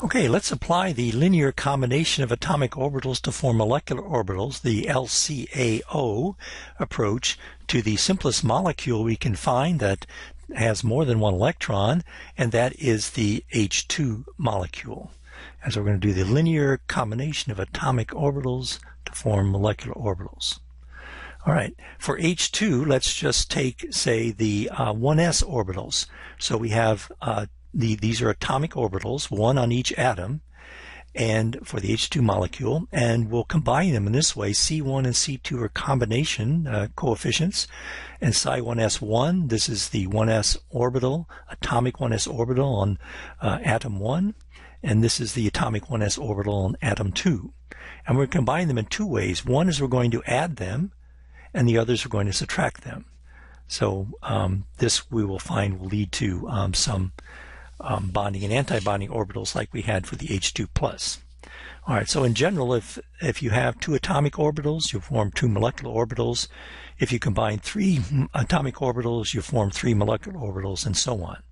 Okay, let's apply the linear combination of atomic orbitals to form molecular orbitals, the LCAO approach, to the simplest molecule we can find that has more than one electron, and that is the H2 molecule. As we're going to do the linear combination of atomic orbitals to form molecular orbitals. All right, for H2, let's just take, say, the uh, 1s orbitals. So we have uh, the, these are atomic orbitals, one on each atom, and for the H2 molecule, and we'll combine them in this way. C1 and C2 are combination uh, coefficients, and Psi1s1, this is the 1s orbital, atomic 1s orbital on uh, atom 1, and this is the atomic 1s orbital on atom 2. And we're combining them in two ways. One is we're going to add them, and the others are going to subtract them. So um, this we will find will lead to um, some um, bonding and anti-bonding orbitals like we had for the H2 plus. All right, so in general, if, if you have two atomic orbitals, you form two molecular orbitals. If you combine three atomic orbitals, you form three molecular orbitals, and so on.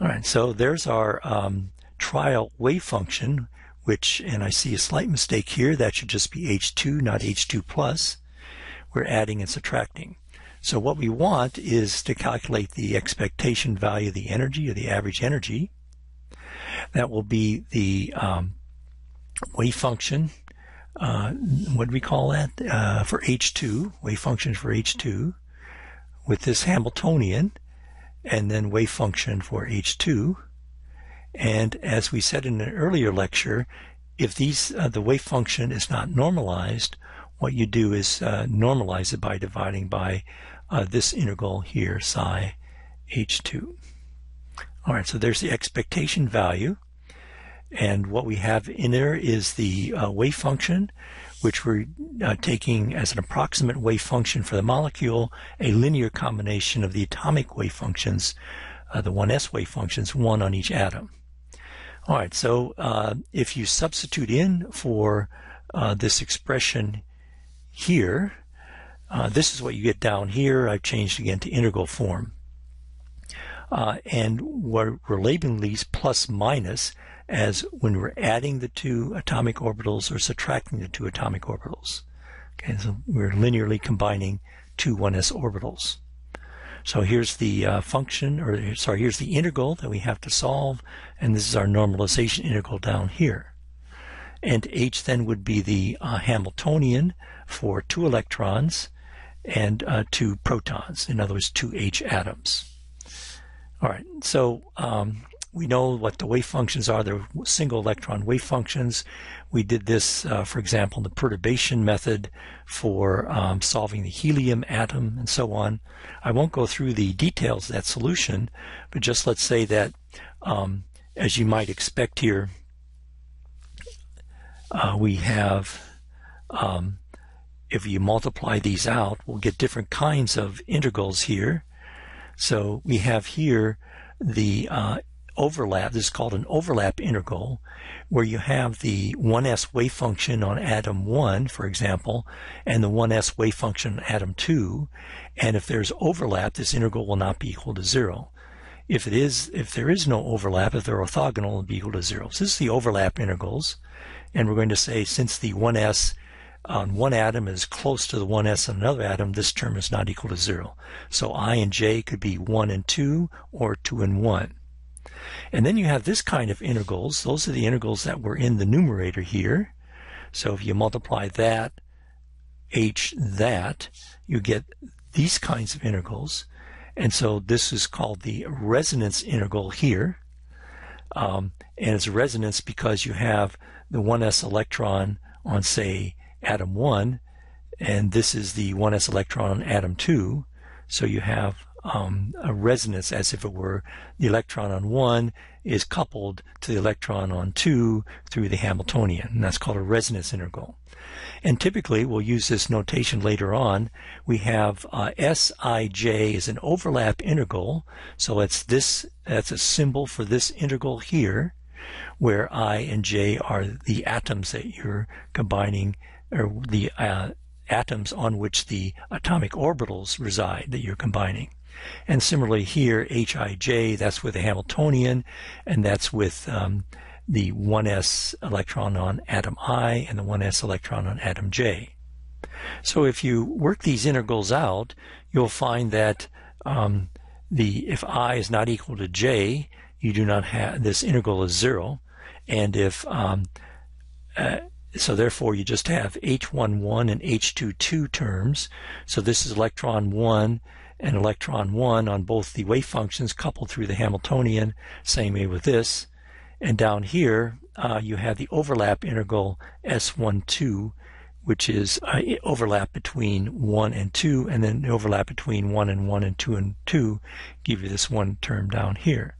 All right, so there's our um, trial wave function, which, and I see a slight mistake here, that should just be H2, not H2 plus. We're adding and subtracting. So what we want is to calculate the expectation value of the energy or the average energy. That will be the um, wave function. Uh, what do we call that? Uh, for H2, wave function for H2 with this Hamiltonian and then wave function for H2. And as we said in an earlier lecture, if these uh, the wave function is not normalized, what you do is uh, normalize it by dividing by uh, this integral here, psi h2. All right, so there's the expectation value. And what we have in there is the uh, wave function, which we're uh, taking as an approximate wave function for the molecule, a linear combination of the atomic wave functions, uh, the 1s wave functions, one on each atom. All right, so uh, if you substitute in for uh, this expression here, uh, this is what you get down here. I've changed again to integral form. Uh, and we're, we're labeling these plus minus as when we're adding the two atomic orbitals or subtracting the two atomic orbitals. Okay, so we're linearly combining two 1s orbitals. So here's the uh, function, or sorry, here's the integral that we have to solve, and this is our normalization integral down here. And h then would be the uh, Hamiltonian for two electrons, and uh, two protons, in other words, two H atoms. All right, so um, we know what the wave functions are. They're single electron wave functions. We did this, uh, for example, in the perturbation method for um, solving the helium atom and so on. I won't go through the details of that solution, but just let's say that, um, as you might expect here, uh, we have um, if you multiply these out, we'll get different kinds of integrals here. So we have here the uh, overlap. This is called an overlap integral, where you have the 1s wave function on atom 1, for example, and the 1s wave function on atom 2. And if there's overlap, this integral will not be equal to 0. If it is, if there is no overlap, if they're orthogonal, it'll be equal to 0. So this is the overlap integrals. And we're going to say since the 1s on one atom is close to the 1s on another atom, this term is not equal to 0. So i and j could be 1 and 2 or 2 and 1. And then you have this kind of integrals. Those are the integrals that were in the numerator here. So if you multiply that, h that, you get these kinds of integrals. And so this is called the resonance integral here. Um, and it's resonance because you have the 1s electron on, say, atom 1, and this is the 1s electron on atom 2. So you have um, a resonance as if it were the electron on 1 is coupled to the electron on 2 through the Hamiltonian, and that's called a resonance integral. And typically, we'll use this notation later on. We have uh, Sij is an overlap integral, so it's this. That's a symbol for this integral here, where i and j are the atoms that you're combining or the uh, atoms on which the atomic orbitals reside that you're combining. And similarly here, Hij, that's with the Hamiltonian, and that's with um, the 1s electron on atom I and the 1s electron on atom J. So if you work these integrals out, you'll find that um, the if I is not equal to J, you do not have this integral is zero, and if um, uh, so therefore you just have H11 and H22 terms. So this is electron 1 and electron 1 on both the wave functions coupled through the Hamiltonian, same way with this. And down here, uh, you have the overlap integral S12, which is uh, overlap between 1 and 2, and then the overlap between 1 and 1 and 2 and 2 give you this one term down here.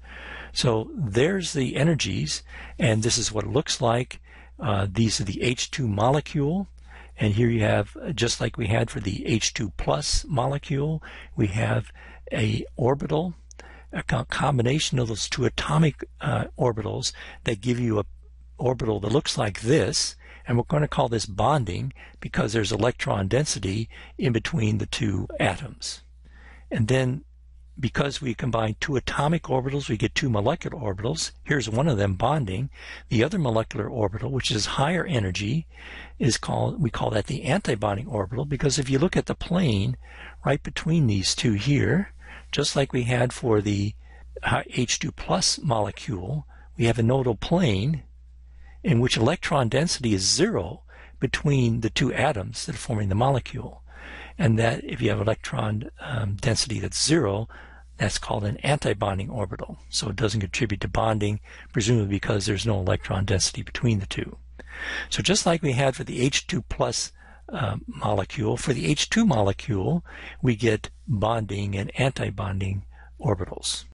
So there's the energies, and this is what it looks like. Uh, these are the H2 molecule. And here you have, just like we had for the H2 plus molecule, we have a orbital, a combination of those two atomic uh, orbitals that give you a orbital that looks like this. And we're going to call this bonding because there's electron density in between the two atoms. And then because we combine two atomic orbitals, we get two molecular orbitals. Here's one of them bonding. The other molecular orbital, which is higher energy, is called, we call that the antibonding orbital because if you look at the plane right between these two here, just like we had for the uh, H2 plus molecule, we have a nodal plane in which electron density is zero between the two atoms that are forming the molecule and that if you have electron um, density that's zero, that's called an antibonding orbital. So it doesn't contribute to bonding, presumably because there's no electron density between the two. So just like we had for the H2 plus uh, molecule, for the H2 molecule, we get bonding and antibonding orbitals.